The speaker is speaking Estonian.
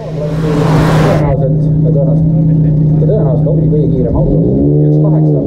tõenäoliselt, tõenäoliselt, tõenäoliselt ongi kõige kiirem auto, üks kaheksa